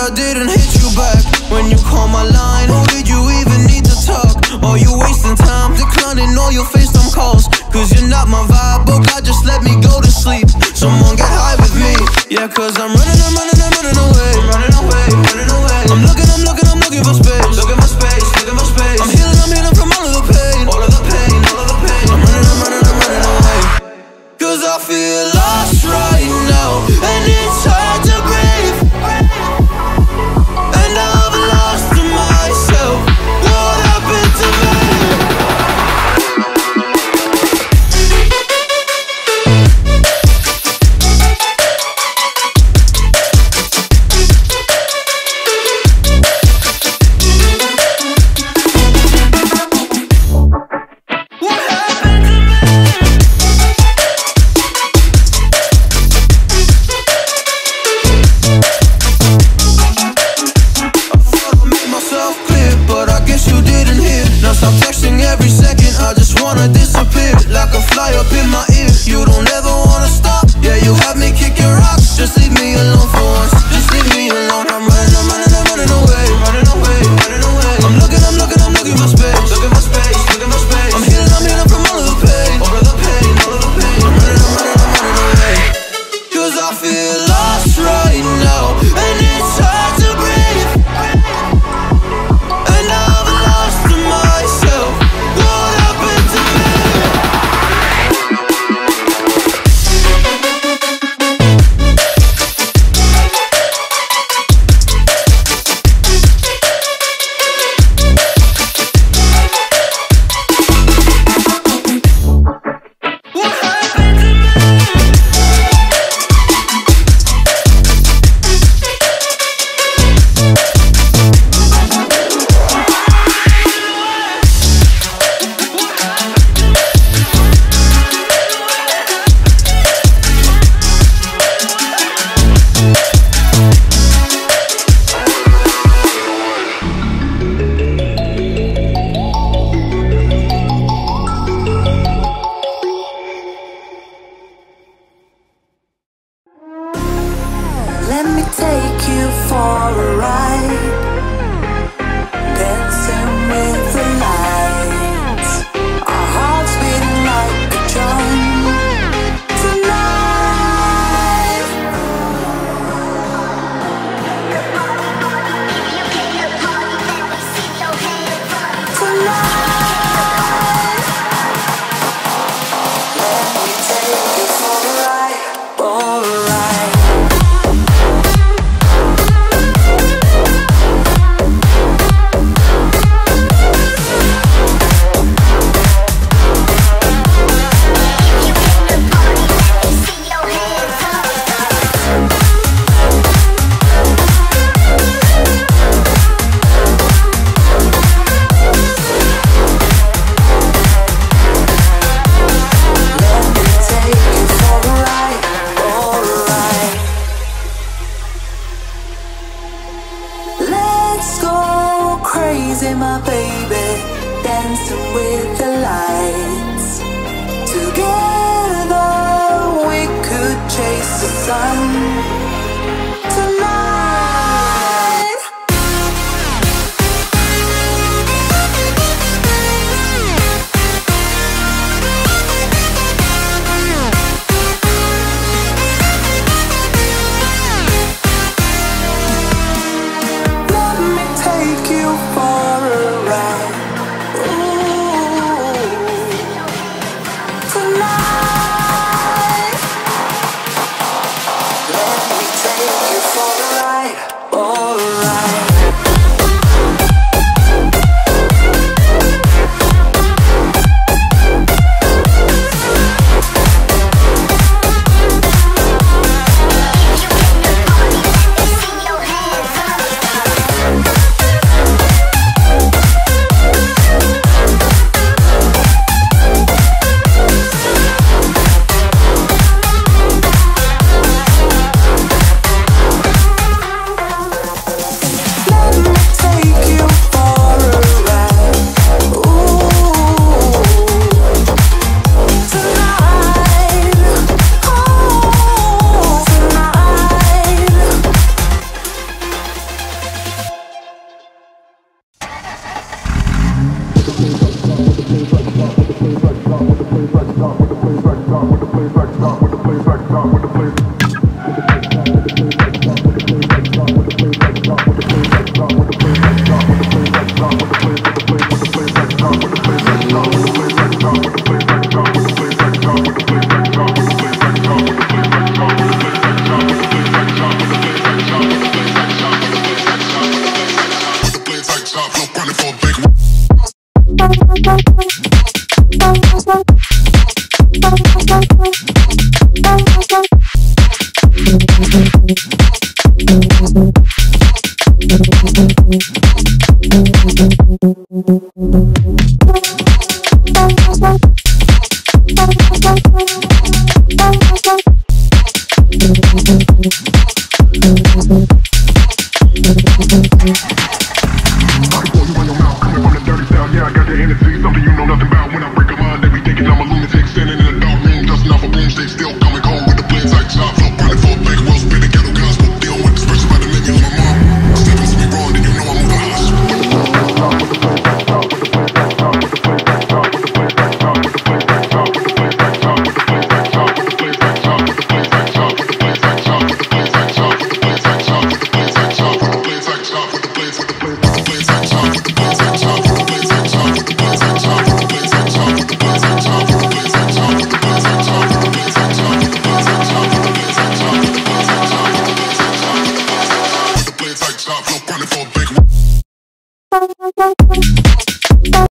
I didn't hit you back when you call my line. Or did you even need to talk? Or you wasting time declining all your FaceTime calls? Cause you're not my vibe, but God just let me go to sleep. Someone get high with me. Yeah, cause I'm running, I'm running, I'm every second I just wanna disappear. Like a fly up in my ear You don't ซ้ำ